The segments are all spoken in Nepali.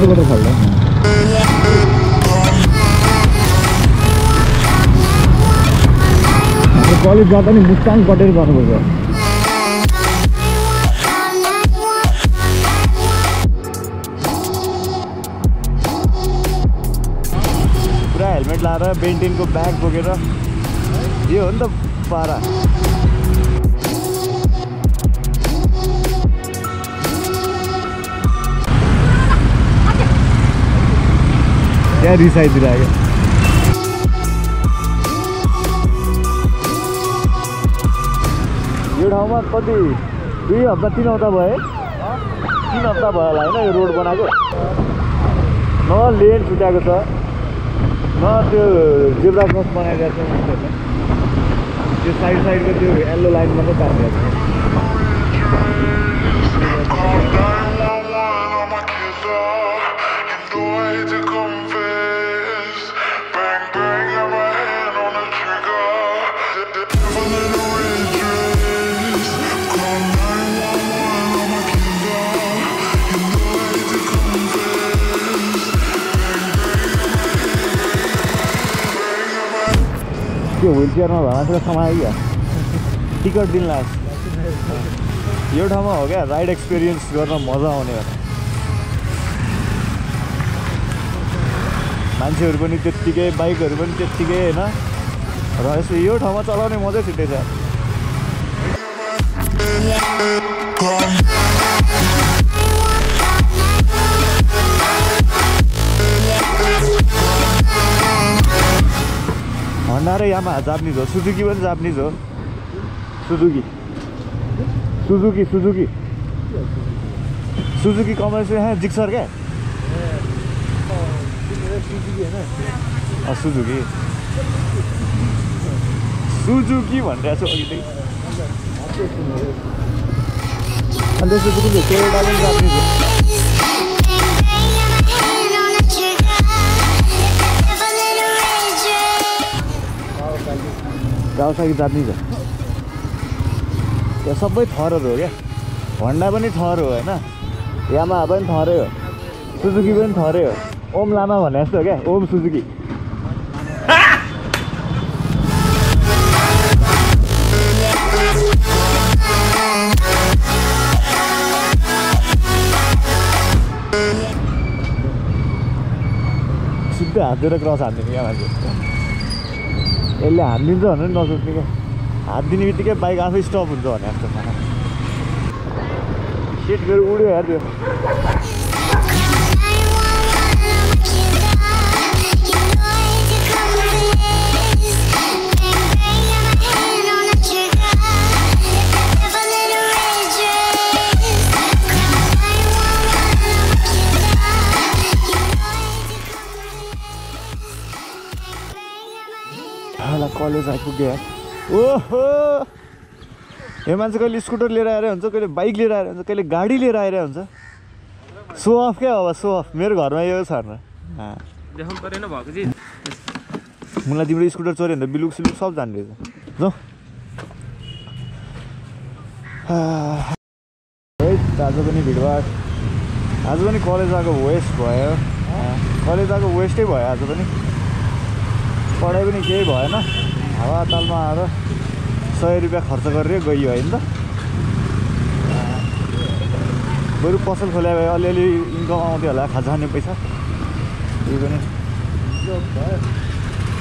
खोल्दा हाम्रो कलेज जाँदा नि मुस्ताङ कटेर जानुपर्छ पुरा हेलमेट लाएर बेन्टिनको ब्याग बोकेर यो हो नि त पारा। रिसाइदिएर आयो यो? ठाउँमा कति? दुई हप्ता तिन हप्ता भयो। तिन हप्ता भयो होला होइन यो रोड बनाएको? न लेन छुट्याएको छ। न त्यो जेब्रा क्रस बनाइरहेको छ। त्यो साइड साइडको त्यो येल्लो लाइन मात्रै काटिरहेको छ। त्यो व्हिल चेयरमा भए मान्छेलाई समायो क्या। टिकट दिन लास्ट यो ठाउँमा हो क्या राइड एक्सपिरियन्स गर्न मजा आउने हो। मान्छेहरू पनि त्यत्तिकै बाइकहरू पनि त्यत्तिकै होइन? र यसो यो ठाउँमा चलाउने मजै छुट्टै छ। हन्डा र यामा जापानिज हो। सुजुकी पनि जापानिज हो। सुजुकी। Suzuki Suzuki. सुजुकी कमर्स यहाँ जिक्सर क्या? सुजुकी। सुजुकी भनिरहेको छु अन्त सुजुकी टोयोटा पनि जापानिज हो। कावासाकी जापानिज हो त्यो सबै थरहरू हो क्या। होन्डा पनि थर हो होइन। यामा पनि थरै हो। सुजुकी पनि थरै हो। ओम लामा भने जस्तो हो क्या। ओम सुजुकी। सिधै हाततिर क्रस हानिदिने क्या मान्छे। यसले हानिदिन्छ भनेर नि नसोच्ने क्या हात दिने बित्तिकै बाइक आफै स्टप हुन्छ भने जस्तो सिट फेरि उड्यो हेर कलेज आइपुग्यो यार ओहो! यो मान्छे कहिले स्कुटर लिएर आएर हुन्छ कहिले बाइक लिएर आएर हुन्छ कहिले गाडी लिएर आएर हुन्छ। सो अफ क्या अब सो अफ। मेरो घरमा यो छ मलाई तिम्रो स्कुटर चोऱ्यो भने त बिलुक सिलुक सब जाने रहेछ। जाउँ है। आज पनि भिडभाड। आज पनि कलेज आएको वेस्ट भयो। कलेज आएको वेस्टै भयो आज पनि। पढाइ पनि केही भएन। हावा तालमा आएर सय रुपियाँ खर्च गरेर गइयो होइन त। बरु पसल खोल्या भए अलिअलि इन्कम आउँथ्यो होला खाजा खाने पैसा। त्यही पनि।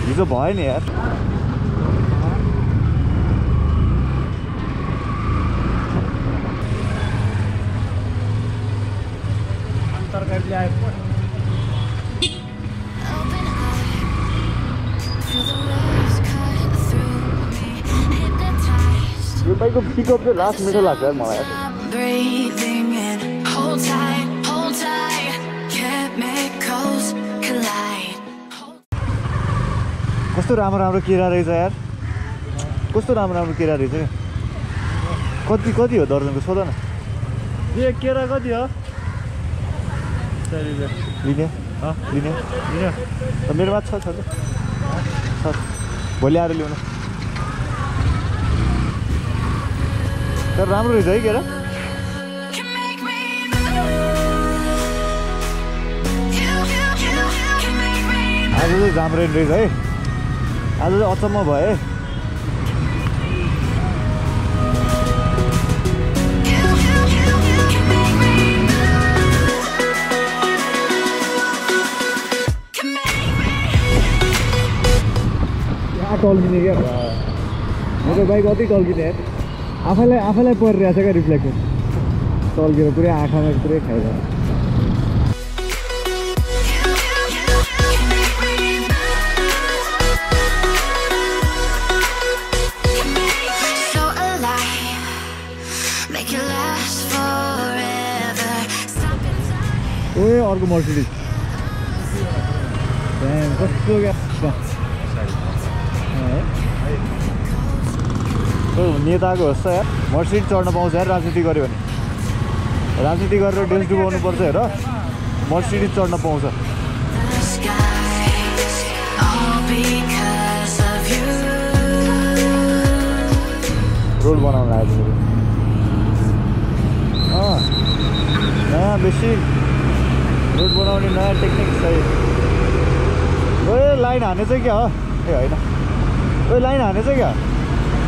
हिजो भयो नि यार। तरकारीले आएको बाइकको पिकअप चाहिँ लास्ट मिठो लाग्छ यार मलाई. कस्तो राम्रो राम्रो केरा रहेछ यार। कस्तो राम्रो राम्रो केरा रहेछ क्या। कति कति हो दर्जनको? सोध न। यो केरा कति हो? लिने। अँ? लिने। मेरोमा छ छ। त। छ। भोलि आएर ल्याउनु। तर राम्रो रहेछ है make me move. चाहिँ जाम रेन रहेछ है। आज चाहिँ अचम्म भयो है। टल्किने क्या? मेरो बाइक अति टल्किने आफैलाई आफैलाई परिरहेछ क्या रिफ्लेक्सन टल्केर पुरै आँखामा पुरै खाइरहेको. ओए अर्को मर्सिडिज। कस्तो क्या? नेताको होस् त यार मर्सिडिज चढ्न पाउँछ यार राजनीति गऱ्यो भने। राजनीति गरेर डेस डुबाउनु पर्छ हेर। मर्सिडिज चढ्न पाउँछ. रोड बनाउन आएको नयाँ बेसी रोड बनाउने नयाँ टेक्निक सही ओए लाइन हानेछ क्या? हो ए होइन। ओए लाइन हानेछ क्या?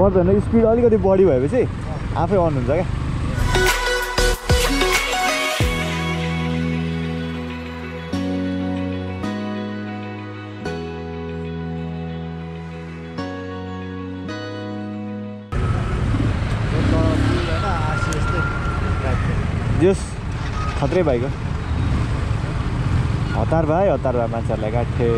पर्दैन। स्पिड अलिकति बढी भएपछि आफै अन हुन्छ क्या। जस खत्रै भाइको हतार भाइ हतार भाइ मान्छेहरूलाई काट्थे।